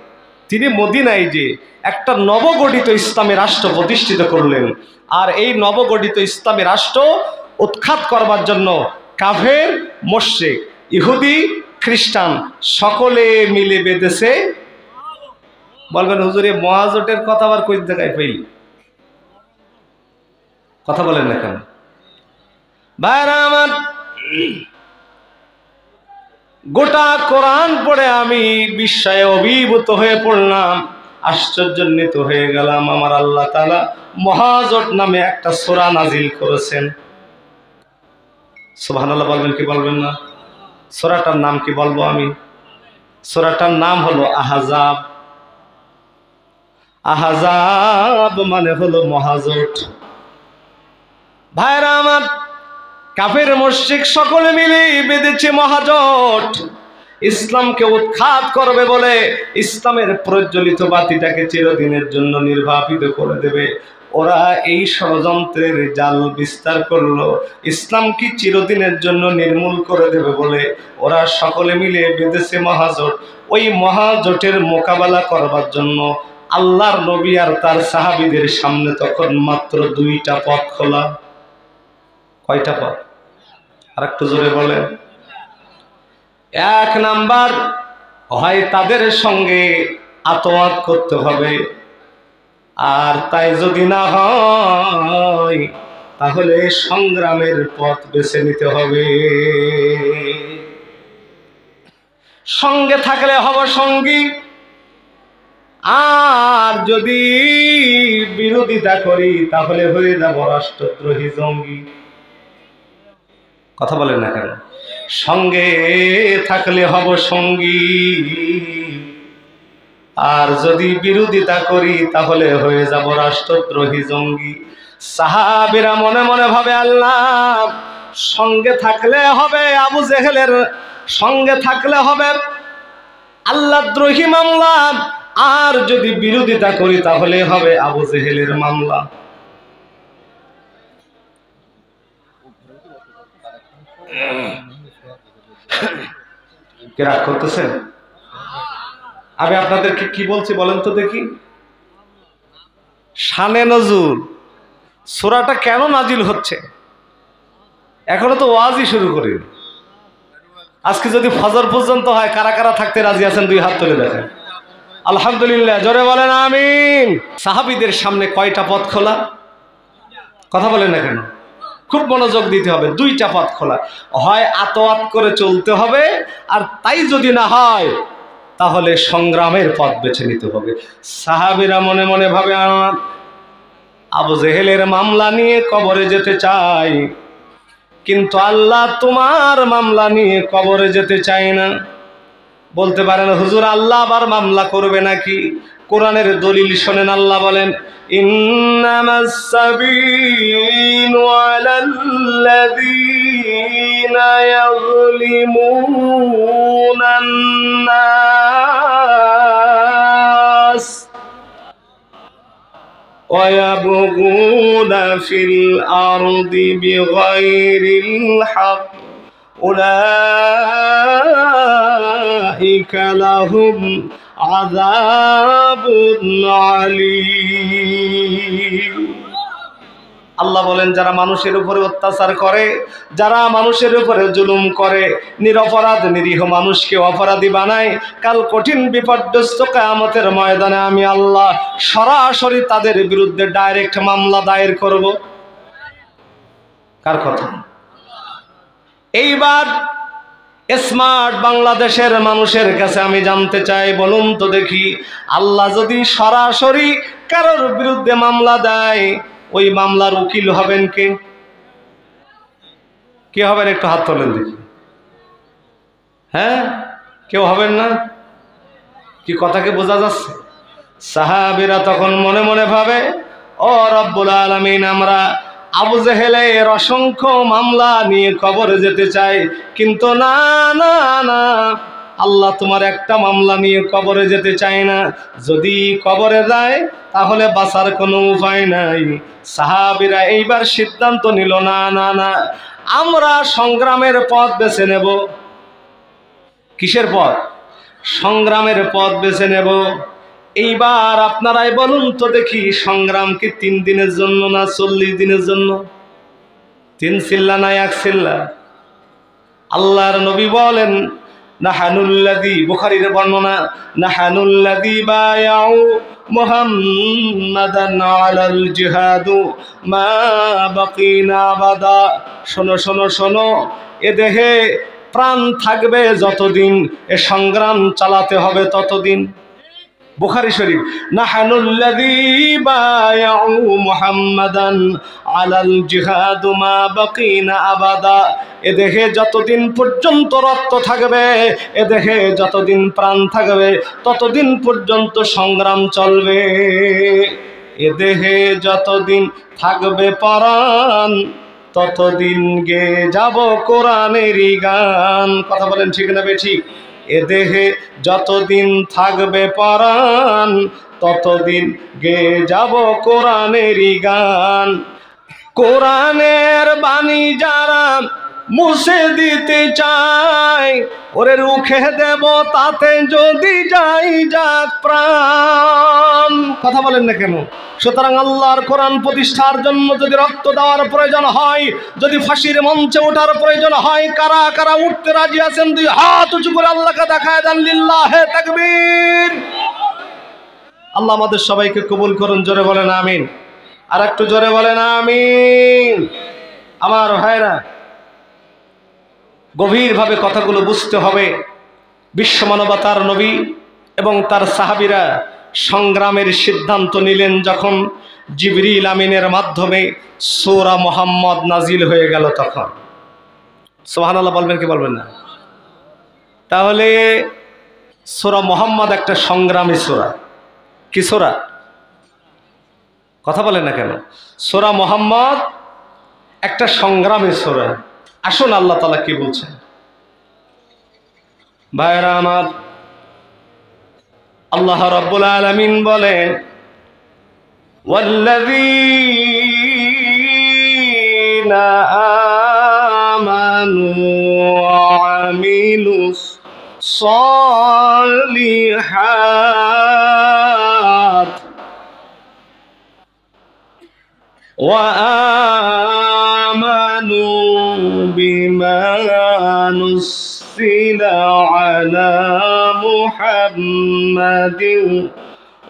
তিনি মদিনায় যে একটা নবগঠিত ইসলামী রাষ্ট্র প্রতিষ্ঠিত করলেন, আর এই নবগঠিত ইসলামী রাষ্ট্র উৎখাত করবার জন্য কাফের মোশেক ইহুদি, খ্রিস্টান সকলে মিলে বেঁধেছে। বলবেন, হুজুরে, মহাজোটের কথা আবার কই জায়গায় পাইলি? কথা বলেন না কেন? ভাইরা আমার, গোটা কোরআন পড়ে আমি বিস্ময়ে অভিভূত হয়ে পড়লাম আশ্চর্যান্বিত হয়ে গেলাম। আমার আল্লাহ তালা মহাজট নামে একটা সোরা নাজিল করেছেন। সুবহান আল্লাহ বলবেন কি বলবেন না? সোরাটার নাম কি বলব আমি? সোরাটার নাম হলো আহাজাব। আহাজাব মানে হলো মহাজোট। ভাইরা আমার, কাফের মসজিদ সকলে মিলে বেঁধেছে মহাজোট। ইসলামকে উৎখাত করবে বলে ইসলামের প্রজ্বলিত বাতিটাকে চিরদিনের জন্য নির্বাপিত করে দেবে। ওরা এই ষড়যন্ত্রের জাল বিস্তার করল। ইসলাম কি চিরদিনের জন্য নির্মূল করে দেবে বলে ওরা সকলে মিলে বেঁধেছে মহাজোট। ওই মহাজোটের মোকাবেলা করবার জন্য আল্লাহর নবী আর তার সাহাবিদের সামনে তখন মাত্র দুইটা পথ খোলা। কয়টা পথ আর একটু জোরে বলেন। এক নাম্বার, হয় তাদের সঙ্গে আতোয়াত করতে হবে। আর তাই যদি না হয়, তাহলে সংগ্রামের পথ বেছে নিতে হবে। সঙ্গে থাকলে হব সঙ্গী। আর যদি বিরোধিতা করি, তাহলে হয়ে যাব রাষ্ট্রদ্রোহী জঙ্গি। কথা বলেন না কেন? সঙ্গে থাকলে হব সঙ্গী। আর যদি বিরোধিতা করি, তাহলে হয়ে যাব রাষ্ট্রদ্রোহী জঙ্গি। সাহাবিরা মনে মনে ভাবে, আল্লাহ, সঙ্গে থাকলে হবে আবু জেহেলের, সঙ্গে থাকলে হবে আল্লাহ দ্রোহী মামলা। আর যদি বিরোধিতা করি, তাহলে হবে আবু জেহেলের মামলা। কে রাগ করতেছেন আমি আপনাদেরকে কি বলছি বলেন তো দেখি। শানে নজুল, সোরাটা কেন নাজিল হচ্ছে? এখনও তো ওয়াজই শুরু করি আজকে যদি ফজর পর্যন্ত হয়, কারা কারা থাকতে রাজি আছেন? দুই হাত তুলে দেখেন। আলহামদুলিল্লাহ, জোরে বলেন, আমিন। সাহাবিদের সামনে কয়টা পথ খোলা? কথা বলেন না কেন? খুব মনোযোগ দিতে হবে, দুইটা পথ খোলা। হয় আতোয়াত করে চলতে হবে, আর তাই যদি না হয়, তাহলে সংগ্রামের পথ বেছে নিতে হবে। সাহাবিরা মনে মনে ভাবে আবু জেহেলের মামলা নিয়ে কবরে যেতে চাই, কিন্তু আল্লাহ তোমার মামলা নিয়ে কবরে যেতে চাই না। বলতে পারেন, হুজুর, আল্লাহ আবার মামলা করবে নাকি? কোরআনের দলিল শোনেন, আল্লাহ বলেন, ইন্নামাস على الذين يظلمون الناس ويبغون في الأرض بغير الحق. أولئك لهم عذاب عليم আল্লাহ বলেন, যারা মানুষের উপরে অত্যাচার করে, যারা মানুষের উপরে জুলুম করে, নিরপরাধ নিরীহ মানুষকে অপরাধী বানায়, কাল কঠিন বিপর্যস্ত কায়ামতের ময়দানে আমি আল্লাহ সরাসরি তাদের বিরুদ্ধে ডাইরেক্ট মামলা দায়ের করব। কার কথা? এইবার স্মার্ট বাংলাদেশের মানুষের কাছে আমি জানতে চাই, বলুন তো দেখি, আল্লাহ যদি সরাসরি কারোর বিরুদ্ধে মামলা দেয় ওই মামলার উকিল হবেন কে? কে হবেন একটু হাত তোলেন দেখি। হ্যাঁ? কেউ হবেন না? কি কথাকে বোঝা যাচ্ছে? সাহাবিরা তখন মনে মনে ভাবে, ও রব্বুল আলমিন, আমরা আবু জেহেলের অসংখ্য মামলা নিয়ে কবরে যেতে চাই, কিন্তু না না না। আল্লাহ তোমার একটা মামলা নিয়ে কবরে যেতে চায় না। যদি কবরে যায়, তাহলে বাঁচার কোনো উপায় নাই। সাহাবিরা এইবার সিদ্ধান্ত নিল, না না না, আমরা সংগ্রামের পথ বেছে নেব। কিসের পথ? সংগ্রামের পথ বেছে নেব। এইবার আপনারাই বলুন তো দেখি, সংগ্রাম কি তিন দিনের জন্য না চল্লিশ দিনের জন্য? তিন সিল্লা না এক সিল্লা? আল্লাহর নবী বলেন নাহানুল্লাদি বর্ণনা জিহাদু, মা শোনো শোনো শোনো, এ দেহে প্রাণ থাকবে যতদিন, এ সংগ্রাম চালাতে হবে ততদিন। বুখারি শরীফ নাহানুল্লাযী বায়াউ মুহাম্মাদান আলাল জিহাদ মা বাকিনা আবাদা। এ দেহে যতদিন পর্যন্ত রক্ত থাকবে, এ দেহে যতদিন প্রাণ থাকবে, ততদিন পর্যন্ত সংগ্রাম চলবে। এ দেহে যতদিন থাকবে পরাণ, ততদিন গে যাব কোরআনেরই গান। কথা বলেন ঠিক না বে ঠিক? এ দেহে যতদিন থাকবে পরাণ ততদিন গে যাব কোরআনেরই গান। কোরআনের বাণী যারা মুছে দিতে চাই। ওরে রুখে দেব তাতে যদি যাই যাক প্রাণ। কথা বলেন না কেন? সুতরাং আল্লাহর কোরআন প্রতিষ্ঠার জন্য যদি রক্ত দেওয়ার প্রয়োজন হয়, যদি ফাঁসির মঞ্চে ওঠার প্রয়োজন হয়, কারা কারা উঠতে রাজি আছেন, দুই হাত উঁচু করে আল্লাহকে দেখায় দেন, লিল্লাহে তাকবীর। আল্লাহ আমাদের সবাইকে কবুল করুন, জোরে বলেন আমিন। আর একটু জোরে বলেন আমিন। আমার ভাইরা গভীরভাবে কথাগুলো বুঝতে হবে। বিশ্ব মানবতার নবী এবং তার সাহাবিরা সংগ্রামের সিদ্ধান্ত নিলেন যখন জিবরিল আমিনের মাধ্যমে সোরা মোহাম্মদ নাজিল হয়ে গেল তখন। সোহানাল্লাহ বলবেন কি বলবেন না? তাহলে সোরা মোহাম্মদ একটা সংগ্রামী সোরা। কি সোরা? কথা বলেন না কেন? সোরা মোহাম্মদ একটা সংগ্রামী সোরা। আসুন আল্লাহ তালা কি বলছেন ভাইরা আমার আল্লাহ রব্বুল আলমিন বলেন والذين آمنوا وعملوا الصالحات وآمنوا بما نزل على محمد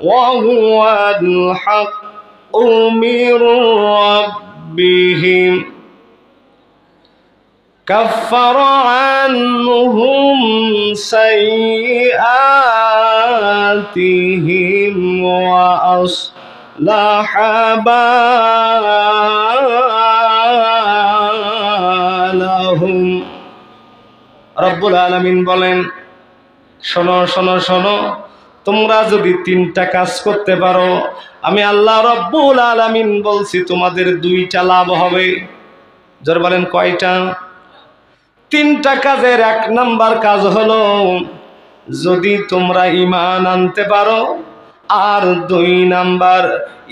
وهو الحق من ربهم كفر عنهم سيئاتهم وأصلح بالهم রব্বুল আলমিন বলেন, শোনো শোনো শোনো, তোমরা যদি তিনটা কাজ করতে পারো, আমি আল্লাহ রব্বুল আলমিন বলছি, তোমাদের দুইটা লাভ হবে। জোর বলেন, কয়টা? তিনটা কাজের এক নাম্বার কাজ হলো, যদি তোমরা ইমান আনতে পারো আর দুই নাম্বার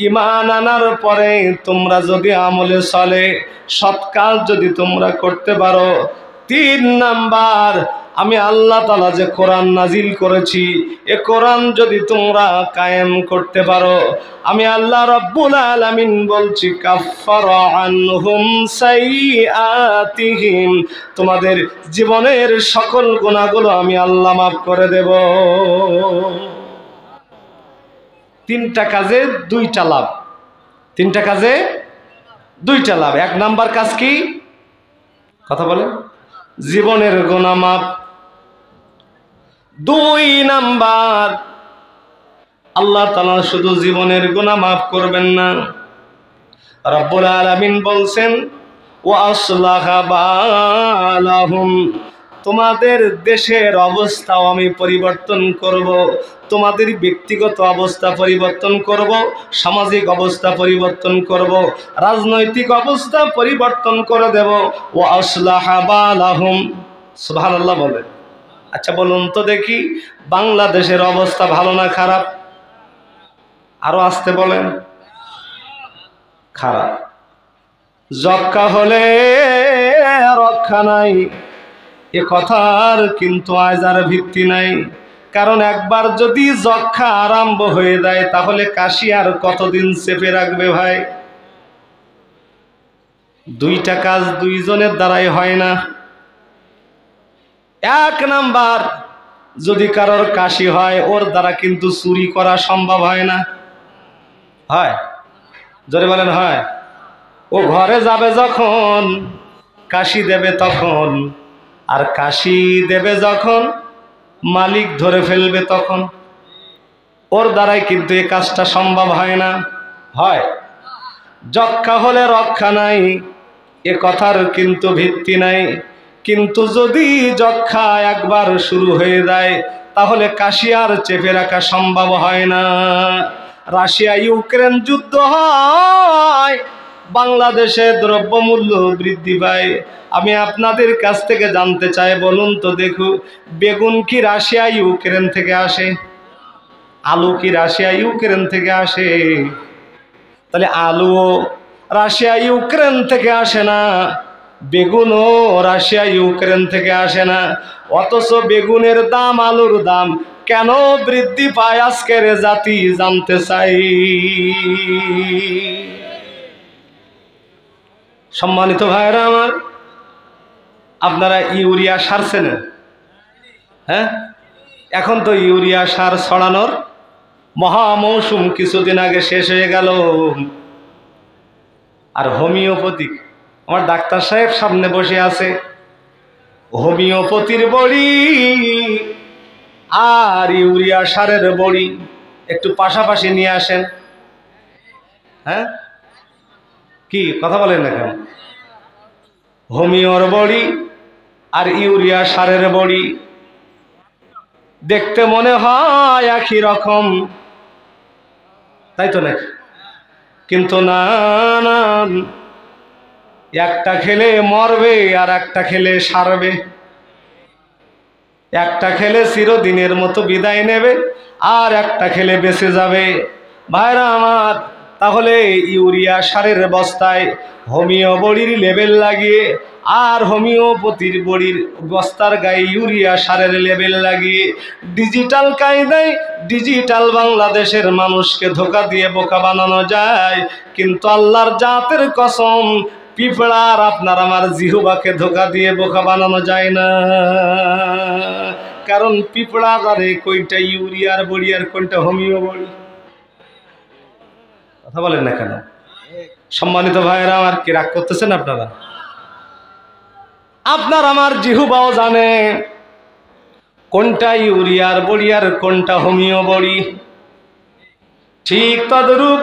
ইমান আনার পরে তোমরা যদি আমলে চলে, সৎ কাজ যদি তোমরা করতে পারো। তিন নাম্বার, আমি আল্লাহ তালা যে কোরআন নাজিল করেছি, এ কোরআন যদি তোমরা কায়েম করতে পারো, আমি আল্লাহ রব্বুল আলামিন বলছি কাফার আনহুম তোমাদের জীবনের সকল গুণাগুলো আমি আল্লাহ মাফ করে দেব। তিনটা কাজে দুইটা লাভ। তিনটা কাজে দুইটা লাভ। এক নাম্বার কাজ কি? কথা বলে জীবনের গোনা মাপ দুই নাম্বার, আল্লাহ তালা শুধু জীবনের গোনা মাফ করবেন না। রব্বুল আলামিন বলছেন ও আসলাহুম তোমাদের দেশের অবস্থাও আমি পরিবর্তন করব, তোমাদের ব্যক্তিগত অবস্থা পরিবর্তন করব, সামাজিক অবস্থা পরিবর্তন করব, রাজনৈতিক অবস্থা পরিবর্তন করে দেব। ও আসলাহাবালাহুম সুবহানাল্লাহ বলে। আচ্ছা বলুন তো দেখি, বাংলাদেশের অবস্থা ভালো না খারাপ? আরও আসতে বলেন। খারাপ। যক্কা হলে রক্ষা নাই। এ কথার কিন্তু আজ আর ভিত্তি নাই। কারণ একবার যদি যক্ষা আরম্ভ হয়ে যায়, তাহলে কাশি আর কতদিন চেপে রাখবে ভাই? দুইটা কাজ দুইজনের দ্বারাই হয় না। এক নাম্বার, যদি কারোর কাশি হয়, ওর দ্বারা কিন্তু চুরি করা সম্ভব হয় না। হয়? জোরে বলেন, হয়। ও ঘরে যাবে যখন, কাশি দেবে তখন। আর কাশি দেবে যখন, মালিক ধরে ফেলবে তখন। ওর দ্বারাই কিন্তু এই কাজটা সম্ভব হয় না। হয়। যক্ষা হলে রক্ষা নাই, এ কথার কিন্তু ভিত্তি নাই। কিন্তু যদি যক্ষা একবার শুরু হয়ে যায়, তাহলে কাশিয়ার চেপে রাখা সম্ভব হয় না। রাশিয়া ইউক্রেন যুদ্ধ হয়। বাংলাদেশে দ্রব্যমূল্য বৃদ্ধি পায়। আমি আপনাদের কাছ থেকে জানতে চাই, বলুন তো দেখু বেগুন কি রাশিয়া, ইউক্রেন থেকে আসে? আলু কি রাশিয়া, ইউক্রেন থেকে আসে? তাহলে আলুও রাশিয়া, ইউক্রেন থেকে আসে না, বেগুনও রাশিয়া, ইউক্রেন থেকে আসে না। অথচ বেগুনের দাম, আলুর দাম কেন বৃদ্ধি পায় আজকের জাতি জানতে চাই। সম্মানিত ভাইরা আমার, আপনারা ইউরিয়া সার চেনেন? হ্যাঁ? এখন তো ইউরিয়া সার ছড়ানোর মহা মৌসুম কিছুদিন আগে শেষ হয়ে গেল। আর হোমিওপ্যাথিক, আমার ডাক্তার সাহেব সামনে বসে আছে। হোমিওপ্যাথির বড়ি আর ইউরিয়া সারের বড়ি একটু পাশাপাশি নিয়ে আসেন। হ্যাঁ? কি, কথা বলেন না কেন? হোমিওর বড়ি আর ইউরিয়া সারের বড়ি। দেখতে মনে হয় একই রকম। তাই তো নাকি? কিন্তু না না, একটা খেলে মরবে আর একটা খেলে সারবে। একটা খেলে চিরদিনের মতো বিদায় নেবে আর একটা খেলে বেঁচে যাবে। ভাইরা আমার তাহলে ইউরিয়া সারের বস্তায় হোমিও বড়ির লেবেল লাগিয়ে, আর হোমিওপ্যাথির বড়ির বস্তার গায়ে ইউরিয়া সারের লেবেল লাগিয়ে, ডিজিটাল কায়দায় ডিজিটাল বাংলাদেশের মানুষকে ধোকা দিয়ে বোকা বানানো যায়। কিন্তু আল্লাহর জাতের কসম, পিঁপড়ার আপনার আমার জিহুবাকে ধোকা দিয়ে বোকা বানানো যায় না। কারণ পিঁপড়া জানে কোনটা ইউরিয়ার বড়ি আর কোনটা হোমিও বড়ি? কথা বলেন না কেন? সম্মানিত ভাইয়েরা, আমার কি রাগ করতেছেন আপনারা? আপনার আমার জিহুবাও জানে কোনটা ইউরিয়ার বড়ি আর কোনটা হোমিও বড়ি। ঠিক তদরূপ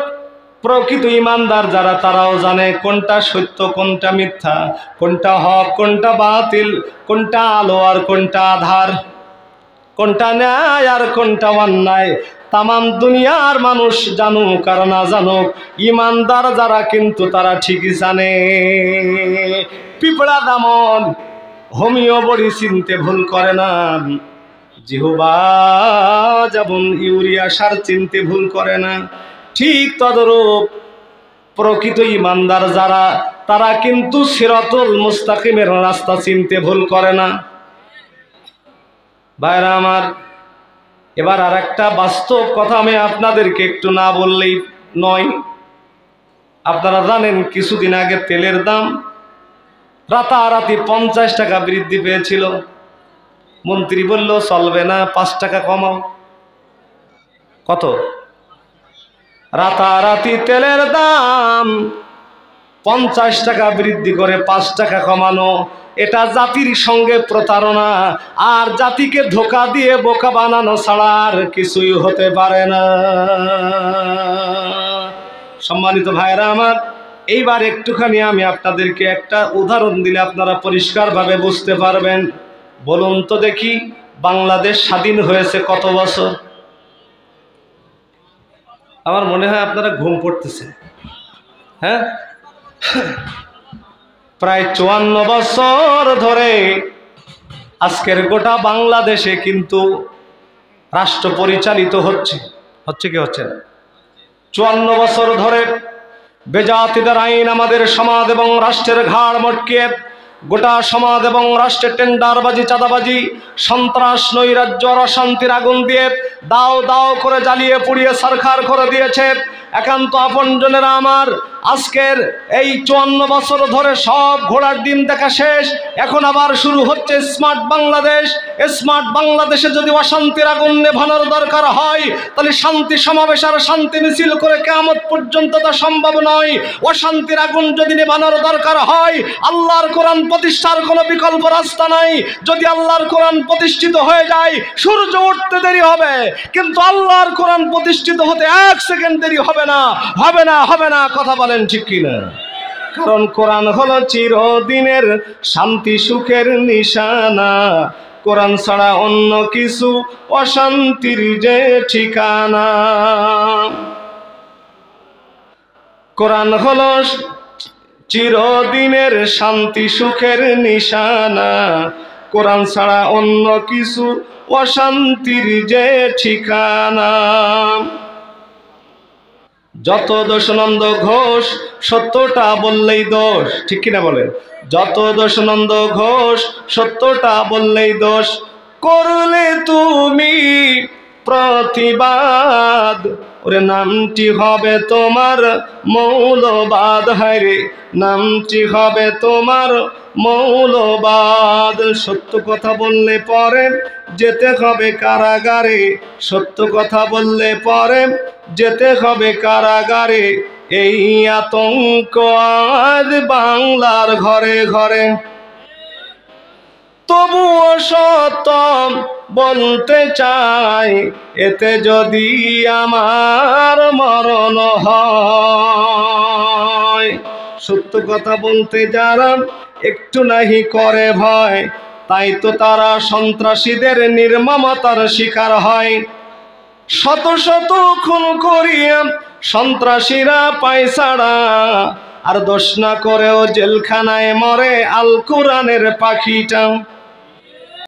প্রকৃত ইমানদার যারা, তারাও জানে কোনটা সত্য, কোনটা মিথ্যা, কোনটা হক, কোনটা বাতিল, কোনটা আলো আর কোনটা আধার, কোনটা ন্যায় আর কোনটা অন্যায়। তামাম দুনিয়ার মানুষ জানুক আর না জানুক, ইমানদার যারা কিন্তু তারা ঠিকই জানে। পিঁপড়া দামন, হোমিও বড়ি চিনতে ভুল করে না। জিহুবা যেমন ইউরিয়া সার চিনতে ভুল করে না। ঠিক তদরূপ প্রকৃত ইমানদার যারা, তারা কিন্তু সিরাতুল মুস্তাকিমের রাস্তা চিনতে ভুল করে না। ভাইরা আমার এবার আর একটা বাস্তব কথা আমি আপনাদেরকে একটু না বললেই নয়। আপনারা জানেন কিছুদিন আগে তেলের দাম রাতারাতি পঞ্চাশ টাকা বৃদ্ধি পেয়েছিল। মন্ত্রী বলল, চলবে না, পাঁচ টাকা কমাও। কত? রাতারাতি তেলের দাম পঞ্চাশ টাকা বৃদ্ধি করে পাঁচ টাকা কমানো। এটা জাতির সঙ্গে প্রতারণা, আর জাতিকে ধোকা দিয়ে বোকা বানানো ছাড়া আর কিছুই হতে পারে না। সম্মানিত ভাইরা আমার, এইবার একটুখানি আমি আপনাদেরকে একটা উদাহরণ দিলে আপনারা পরিষ্কারভাবে বুঝতে পারবেন। বলুন তো দেখি, বাংলাদেশ স্বাধীন হয়েছে কত বছর? আমার মনে হয় আপনারা ঘুম পড়তেছে হ্যাঁ? প্রায় চুয়ান্ন বছর ধরে আজকের গোটা বাংলাদেশে কিন্তু রাষ্ট্র পরিচালিত হচ্ছে। হচ্ছে কি হচ্ছে চুয়ান্ন বছর ধরে বেজাতিদের আইন আমাদের সমাজ এবং রাষ্ট্রের ঘাড় মটকে গোটা সমাজ এবং রাষ্ট্রের টেন্ডারবাজি, চাঁদাবাজি, সন্ত্রাস, নৈরাজ্য, অশান্তির আগুন দিয়ে দাও দাও করে জ্বালিয়ে পুড়িয়ে সরকার করে দিয়েছে। একান্ত আপনজনেরা আমার। আজকের এই চুয়ান্ন বছর ধরে সব ঘোড়ার ডিম দেখা শেষ। এখন আবার শুরু হচ্ছে স্মার্ট বাংলাদেশ। স্মার্ট বাংলাদেশে যদি অশান্তির আগুন নেভানোর দরকার হয়, তাহলে শান্তি সমাবেশ আর শান্তি মিছিল করে কেমন পর্যন্ত তা সম্ভব নয়। অশান্তির আগুন যদি নেভানোর দরকার হয়, আল্লাহর কোরআন প্রতিষ্ঠার কোনো বিকল্প রাস্তা নাই। যদি আল্লাহর কোরআন প্রতিষ্ঠিত হয়ে যায়, সূর্য উঠতে দেরি হবে। কিন্তু আল্লাহর কোরআন প্রতিষ্ঠিত হতে এক সেকেন্ড দেরি হবে। না, হবে না হবে না, কথা বলেন ঠিক কিনা? কারণ কোরআন হলো চিরদিনের শান্তি সুখের নিশানা। কোরআন ছাড়া অন্য কিছু অশান্তির যে ঠিকানা। কোরআন হলো চিরদিনের শান্তি সুখের নিশানা। কোরআন ছাড়া অন্য কিছু অশান্তির যে ঠিকানা। যত দোষনন্দ ঘোষ, সত্যটা বললেই দোষ। ঠিক কিনা বলেন? যত দোষনন্দ ঘোষ, সত্যটা বললেই দোষ। করলে তুমি প্রতিবাদ। ওরে, নামটি হবে তোমার মৌলবাদ হারে নামটি হবে তোমার মৌলবাদ। সত্য কথা বললে পরে যেতে হবে কারাগারে। সত্য কথা বললে পরে যেতে হবে কারাগারে। এই আতঙ্ক আজ বাংলার ঘরে ঘরে। তবুও সত্য বলতে চাই, এতে যদি আমার মরণ হয়। সত্য কথা বলতে যারা একটু নাহি করে ভয়, তাই তো তারা সন্ত্রাসীদের নির্মমতার শিকার হয়। শত শত খুন করিয়া সন্ত্রাসীরা পায়সাড়া আর দোষ না করেও জেলখানায় মরে আল কোরআনের পাখিটা।